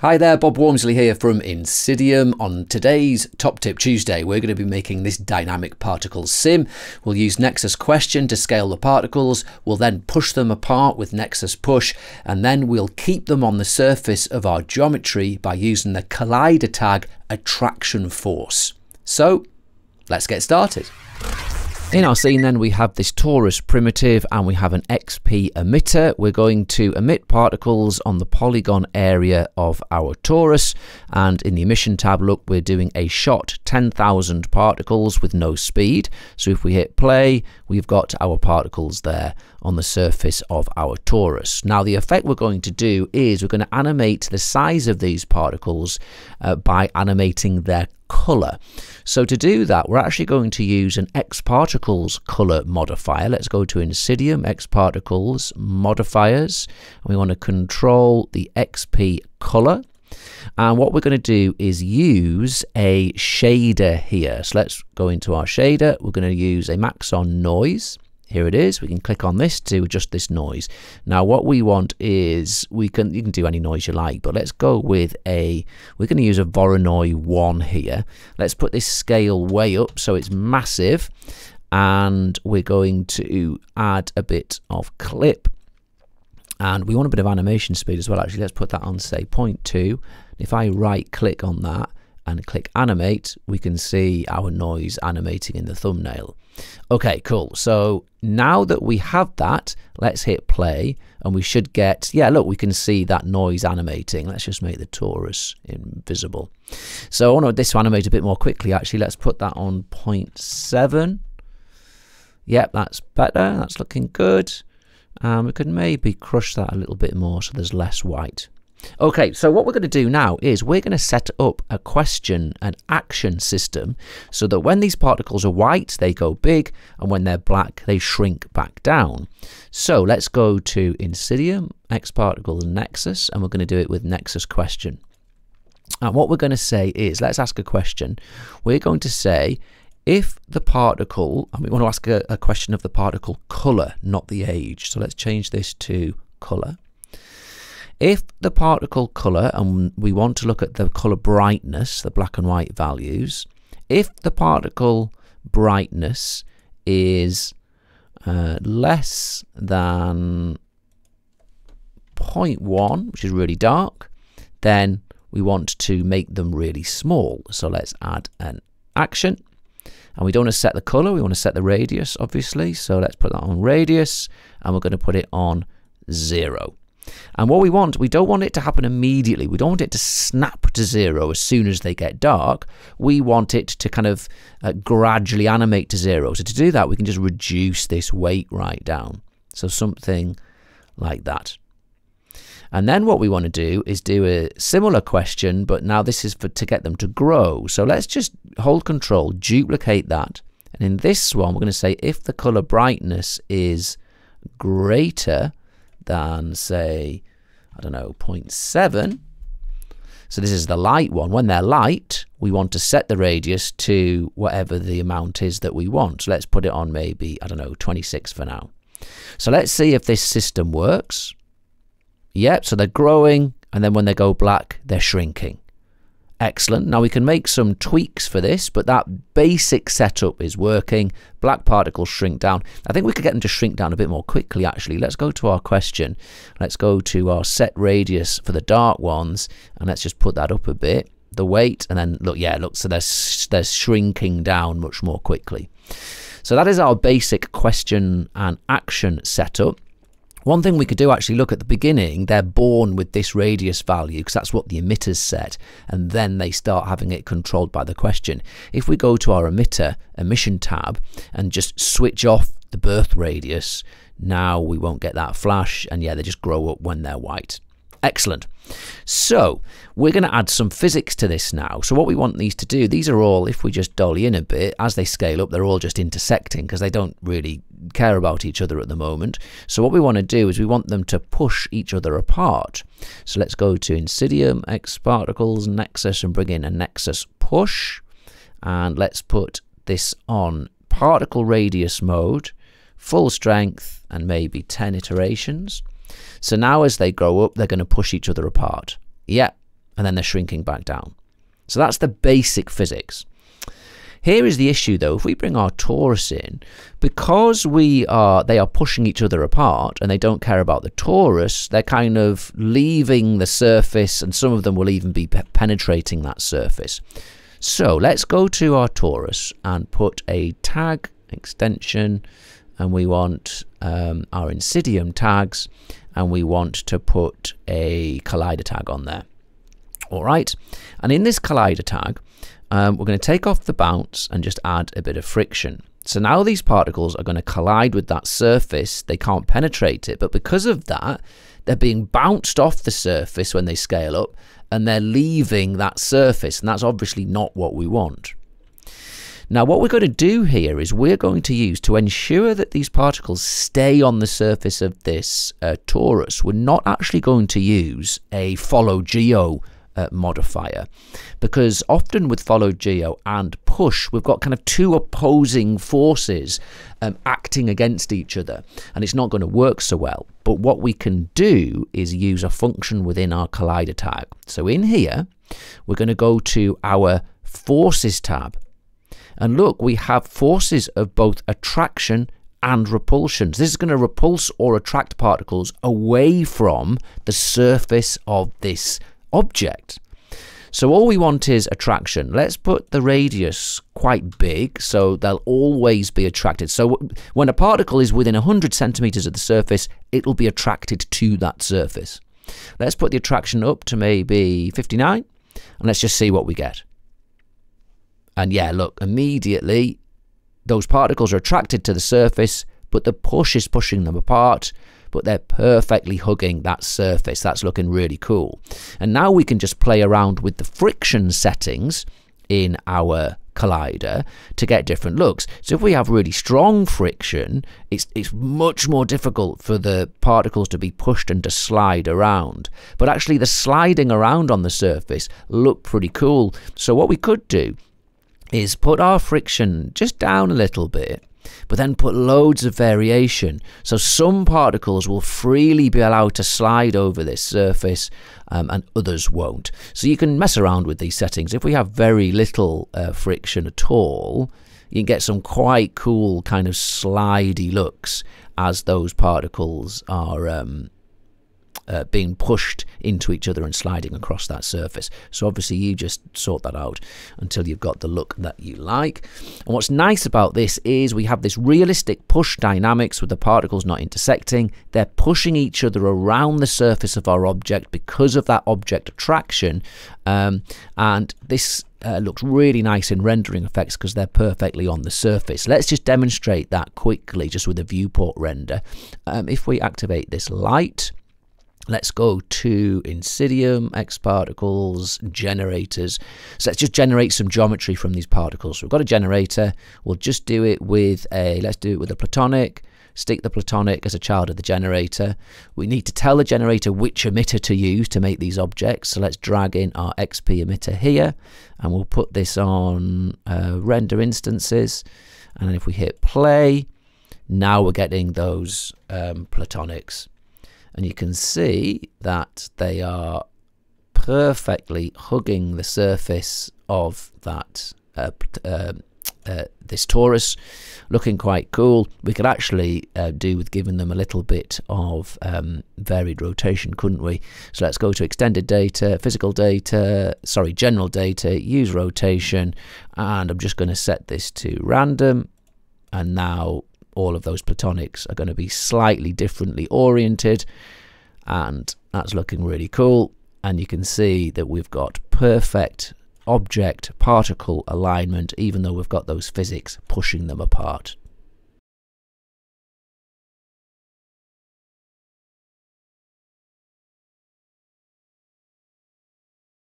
Hi there, Bob Wormsley here from INSYDIUM. On today's Top Tip Tuesday, we're going to be making this dynamic particle sim. We'll use Nexus Question to scale the particles, we'll then push them apart with Nexus Push, and then we'll keep them on the surface of our geometry by using the collider tag attraction force. So, let's get started. In our scene then we have this torus primitive and we have an XP emitter. We're going to emit particles on the polygon area of our torus and in the emission tab look we're doing a shot 10,000 particles with no speed. So if we hit play we've got our particles there on the surface of our torus. Now the effect we're going to do is we're going to animate the size of these particles uh, by animating their color. So to do that, we're actually going to use an X particles color modifier. Let's go to INSYDIUM, X particles, modifiers. And we want to control the XP color. And what we're going to do is use a shader here. So let's go into our shader. We're going to use a Maxon noise. Here it is. We can click on this to adjust this noise. Now what we want is we can you can do any noise you like, but let's go with a we're going to use a Voronoi 1 here. Let's put this scale way up so it's massive and we're going to add a bit of clip and we want a bit of animation speed as well actually let's put that on say 0.2 if I right click on that and click animate we can see our noise animating in the thumbnail Okay, cool. So now that we have that, let's hit play and we should get, yeah, look, we can see that noise animating. Let's just make the torus invisible. So I want this to animate a bit more quickly, actually. Let's put that on 0.7. Yep, that's better. That's looking good. Um, we could maybe crush that a little bit more so there's less white. Okay, so what we're going to do now is we're going to set up a question and action system so that when these particles are white, they go big, and when they're black, they shrink back down. So let's go to INSYDIUM, xparticles Nexus, and we're going to do it with Nexus question. And what we're going to say is, let's ask a question. We're going to say, if the particle, and we want to ask a, a question of the particle color, not the age. So let's change this to color. If the particle color, and we want to look at the color brightness, the black and white values, if the particle brightness is uh, less than 0.1, which is really dark, then we want to make them really small. So let's add an action. And we don't want to set the color, we want to set the radius, obviously. So let's put that on radius, and we're going to put it on zero. And what we want, we don't want it to happen immediately. We don't want it to snap to zero as soon as they get dark. We want it to kind of uh, gradually animate to zero. So to do that, we can just reduce this weight right down. So something like that. And then what we want to do is do a similar question, but now this is for to get them to grow. So let's just hold control, duplicate that. And in this one, we're going to say if the color brightness is greater than, say, I don't know, 0.7. So this is the light one. When they're light, we want to set the radius to whatever the amount is that we want. So let's put it on maybe, I don't know, 26 for now. So let's see if this system works. Yep, so they're growing, and then when they go black, they're shrinking. Excellent. Now we can make some tweaks for this, but that basic setup is working. Black particles shrink down. I think we could get them to shrink down a bit more quickly, actually. Let's go to our question. Let's go to our set radius for the dark ones, and let's just put that up a bit. The weight, and then look, yeah, look, so they're, they're shrinking down much more quickly. So that is our basic question and action setup. One thing we could do actually look at the beginning, they're born with this radius value because that's what the emitters set, and then they start having it controlled by the question. If we go to our emitter emission tab and just switch off the birth radius, now we won't get that flash, and yeah, they just grow up when they're white. Excellent. So we're going to add some physics to this now. So what we want these to do, these are all, if we just dolly in a bit, as they scale up, they're all just intersecting because they don't really care about each other at the moment. So what we want to do is we want them to push each other apart. So let's go to INSYDIUM, X Particles, Nexus, and bring in a Nexus push. And let's put this on particle radius mode, full strength, and maybe 10 iterations. So now as they grow up, they're going to push each other apart. Yeah, and then they're shrinking back down. So that's the basic physics. Here is the issue though, if we bring our torus in, because we are they are pushing each other apart and they don't care about the torus, they're kind of leaving the surface and some of them will even be pe penetrating that surface. So let's go to our torus and put a tag extension and we want um, our INSYDIUM tags and we want to put a collider tag on there. All right, and in this collider tag, um, we're going to take off the bounce and just add a bit of friction. So now these particles are going to collide with that surface. They can't penetrate it, but because of that, they're being bounced off the surface when they scale up and they're leaving that surface. And that's obviously not what we want. Now, what we're going to do here is we're going to use to ensure that these particles stay on the surface of this uh, torus, we're not actually going to use a follow geo uh, modifier. Because often with follow geo and push we've got kind of two opposing forces um, acting against each other and it's not going to work so well. But what we can do is use a function within our collider tag. So in here we're going to go to our forces tab and look we have forces of both attraction and repulsions. This is going to repulse or attract particles away from the surface of this object. So all we want is attraction. Let's put the radius quite big so they'll always be attracted. So when a particle is within 100 centimeters of the surface, it'll be attracted to that surface. Let's put the attraction up to maybe 59 and let's just see what we get. And yeah, look, immediately those particles are attracted to the surface, but the push is pushing them apart but they're perfectly hugging that surface. That's looking really cool. And now we can just play around with the friction settings in our collider to get different looks. So if we have really strong friction, it's it's much more difficult for the particles to be pushed and to slide around. But actually the sliding around on the surface look pretty cool. So what we could do is put our friction just down a little bit but then put loads of variation. So some particles will freely be allowed to slide over this surface um, and others won't. So you can mess around with these settings. If we have very little uh, friction at all, you can get some quite cool kind of slidey looks as those particles are um, uh, being pushed into each other and sliding across that surface. So obviously you just sort that out until you've got the look that you like. And what's nice about this is we have this realistic push dynamics with the particles not intersecting. They're pushing each other around the surface of our object because of that object attraction. Um, and this uh, looks really nice in rendering effects because they're perfectly on the surface. Let's just demonstrate that quickly just with a viewport render. Um, if we activate this light, Let's go to INSYDIUM, X particles, generators. So let's just generate some geometry from these particles. So we've got a generator. We'll just do it with a, let's do it with a platonic. Stick the platonic as a child of the generator. We need to tell the generator which emitter to use to make these objects. So let's drag in our XP emitter here and we'll put this on uh, render instances. And if we hit play, now we're getting those um, platonics and you can see that they are perfectly hugging the surface of that uh, uh, uh, this torus looking quite cool. We could actually uh, do with giving them a little bit of um, varied rotation couldn't we? So let's go to extended data physical data sorry general data use rotation. And I'm just going to set this to random. And now all of those platonics are going to be slightly differently oriented and that's looking really cool. And you can see that we've got perfect object particle alignment even though we've got those physics pushing them apart